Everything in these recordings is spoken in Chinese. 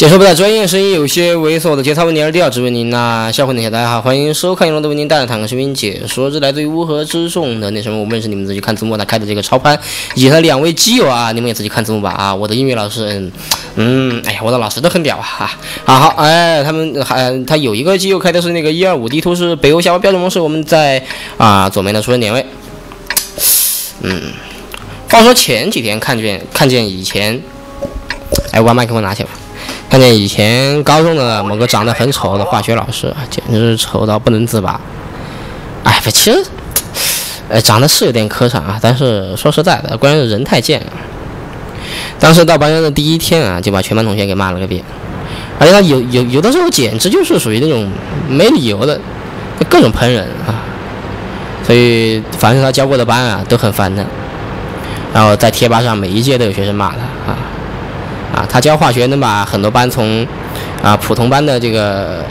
解说不太专业，声音有些猥琐的节操为您而调，只为您那小伙子大家好，欢迎收看由龙的为您带来坦克视频解说，这来自于乌合之众的那什么，我们认识你们自己看字幕，他开的这个操盘，以及他两位基友啊，你们也自己看字幕吧啊，我的英语老师，嗯嗯，哎呀，我的老师都很屌啊哈，啊好，哎，他们还他有一个基友开的是那个一二五地图是北欧下方标准模式，我们在啊左面的出生点位，嗯，话说前几天看见看见以前，哎，我把麦克风拿起来。看见以前高中的某个长得很丑的化学老师，简直是丑到不能自拔。哎，其实，呃，长得是有点磕碜啊，但是说实在的，关键是人太贱了。当时到班上的第一天啊，就把全班同学给骂了个遍，而且他有有有的时候简直就是属于那种没理由的各种喷人啊。所以，凡是他教过的班啊，都很烦他。然后在贴吧上，每一届都有学生骂他啊。他教化学能把很多班从啊普通班的这个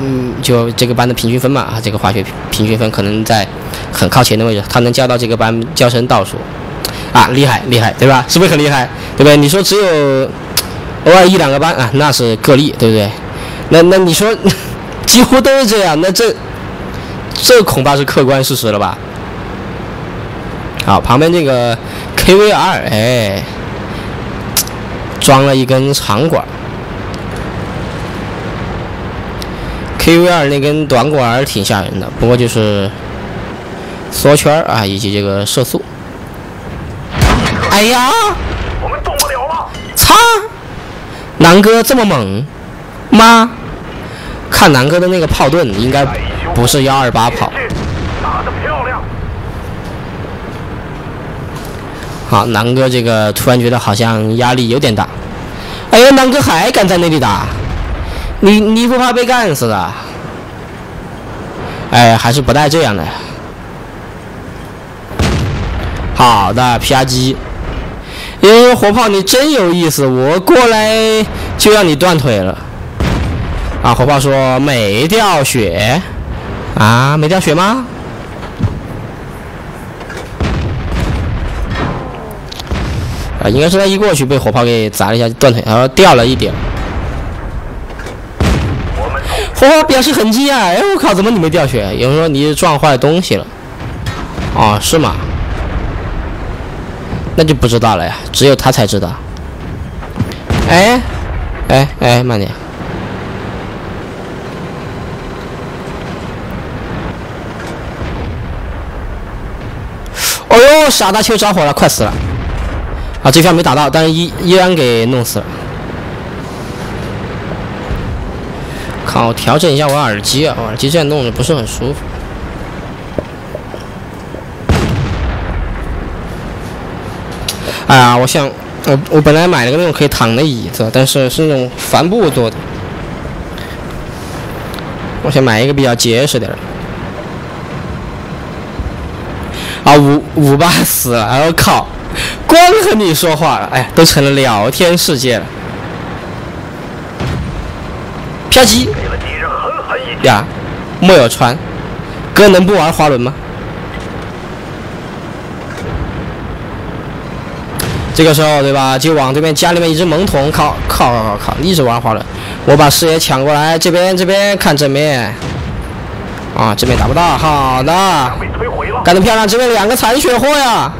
嗯，就这个班的平均分嘛啊，这个化学平均分可能在很靠前的位置，他能教到这个班教成倒数，啊，厉害厉害，对吧？是不是很厉害？对不对？你说只有偶尔一两个班啊，那是个例，对不对？那那你说几乎都是这样，那这这恐怕是客观事实了吧？好，旁边这个 KVR，哎。装了一根长管，KV 二那根短管挺吓人的，不过就是缩圈啊，以及这个射速。哎呀！我们动不了了！擦！南哥这么猛吗？看南哥的那个炮盾，应该不是幺二八炮。好，南哥这个突然觉得好像压力有点大。哎呀，南哥还敢在那里打？你你不怕被干死的？哎，还是不带这样的。好的，P R G。哎，火炮你真有意思，我过来就让你断腿了。啊，火炮说没掉血。啊，没掉血吗？啊，应该是他一过去被火炮给砸了一下，断腿，然后掉了一点。火炮表示很惊讶，哎，我靠，怎么你没掉血？有人说你撞坏东西了。哦，是吗？那就不知道了呀，只有他才知道。哎，哎哎，慢点。哦呦，傻大球着火了，快死了。啊，这票没打到，但是依依然给弄死了。靠，调整一下我耳机啊，我耳机这样弄着不是很舒服。哎呀，我想，我我本来买了个那种可以躺的椅子，但是是那种帆布做的。我想买一个比较结实点的。啊，五五八死了，我靠！光和你说话了，哎，都成了聊天世界了。啪叽呀，木有川，哥能不玩滑轮吗？这个时候对吧，就往这边家里面一直猛捅，靠靠靠靠靠，一直玩滑轮。我把视野抢过来，这边这边看正面。啊，这边打不到，好的，干得漂亮，这边两个残血货呀。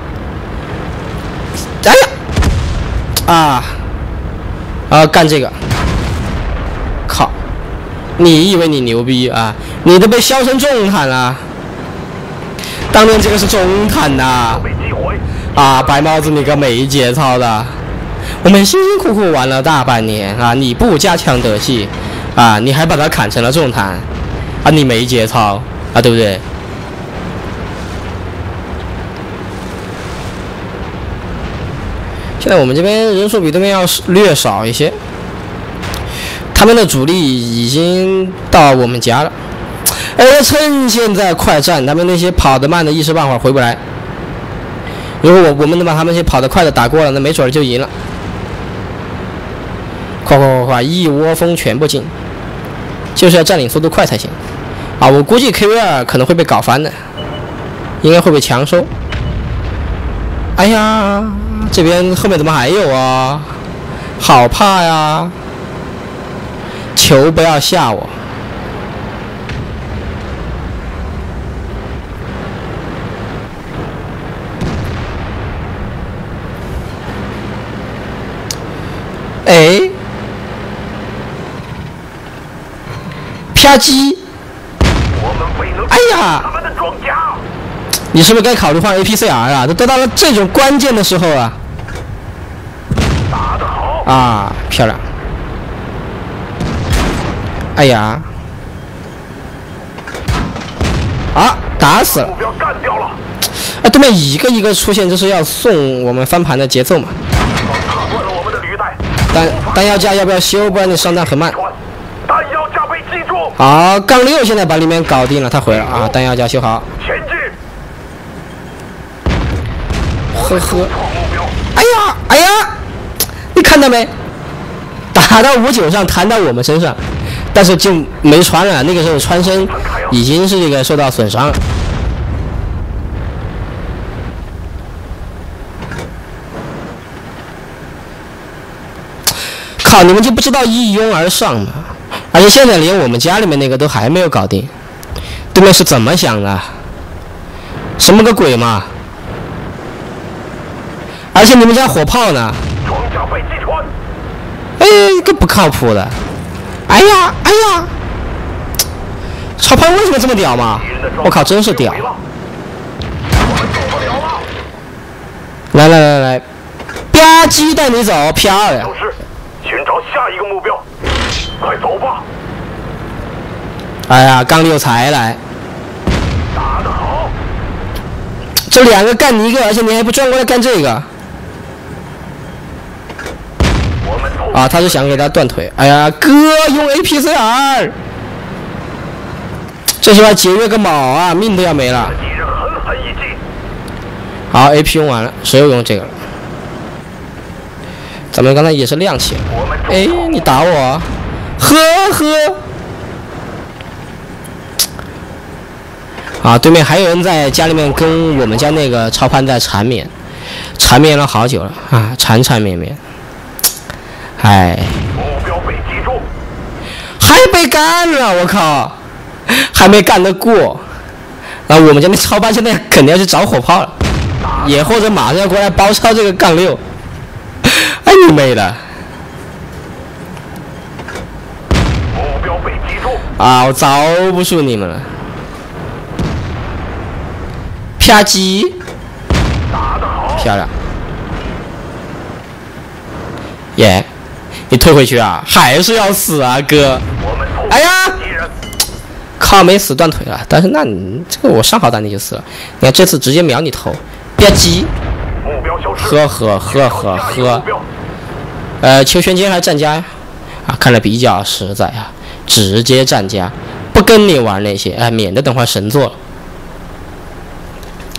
哎呀！啊啊！干这个！靠！你以为你牛逼啊？你都被削成重坦了！当年这个是中坦呐！啊，白帽子，你个没节操的！我们辛辛苦苦玩了大半年啊，你不加强德系啊，你还把它砍成了重坦啊，你没节操啊，对不对？现在我们这边人数比对面要略少一些，他们的主力已经到我们家了。哎，趁现在快战，他们那些跑得慢的一时半会儿回不来。如果我我们能把他们那些跑得快的打过了，那没准就赢了。快快快快，一窝蜂全部进，就是要占领速度快才行。啊，我估计 KV 二可能会被搞翻的，应该会被强收。哎呀！这边后面怎么还有啊？好怕呀！求不要吓我。哎，啪叽！哎呀！你是不是该考虑换 APCR 啊？都都到了这种关键的时候啊！啊，漂亮！哎呀！啊，打死了！干掉了啊，对面一个一个出现，这是要送我们翻盘的节奏嘛？弹弹药架要不要修？不然你上弹很慢。弹药架被击中。好，杠六现在把里面搞定了，他回了啊！弹药架修好。前进。呵呵。哎呀，哎呀，你看到没？打到五九上，弹到我们身上，但是就没穿了。那个时候穿身已经是这个受到损伤。靠！你们就不知道一拥而上吗？而且现在连我们家里面那个都还没有搞定，对面是怎么想的？什么个鬼嘛！而且你们家火炮呢？哎，个不靠谱的！哎呀，哎呀！超派为什么这么屌嘛？我靠，真是屌！来来来来，吧唧带你走，漂亮！寻找下一个目标，快走吧！哎呀，刚六才来，打得好！这两个干你一个，而且你还不转过来干这个。啊，他是想给他断腿。哎呀，哥用 APCR，这是要节约个毛啊，命都要没了。好，AP 用完了，谁又用这个了？咱们刚才也是亮起，哎，你打我，呵呵。啊，对面还有人在家里面跟我们家那个超盘在缠绵，缠绵了好久了啊，缠缠绵绵。哎，目标被击中，还被干了，我靠，还没干得过。那我们家那超班现在肯定要去找火炮了，也或者马上要过来包抄这个杠六。哎你妹的！目标被击中啊！我遭不住你们了！啪叽！打得好！漂亮！耶！你退回去啊？还是要死啊，哥！哎呀！靠，没死断腿了。但是那你这个我上好弹你就死了。你看这次直接秒你头！吧唧！呵呵呵呵呵。呃，求玄剑还是战家呀？啊，看来比较实在啊，直接战家，不跟你玩那些，哎，免得等会神作了。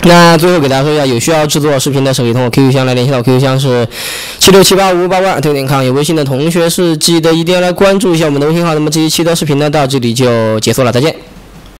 那最后给大家说一下，有需要制作视频的，可以通过 QQ 箱来联系到，QQ 箱是七六七八五八八，特点康。有微信的同学是记得一定要来关注一下我们的微信号。那么这一期的视频呢，到这里就结束了，再见。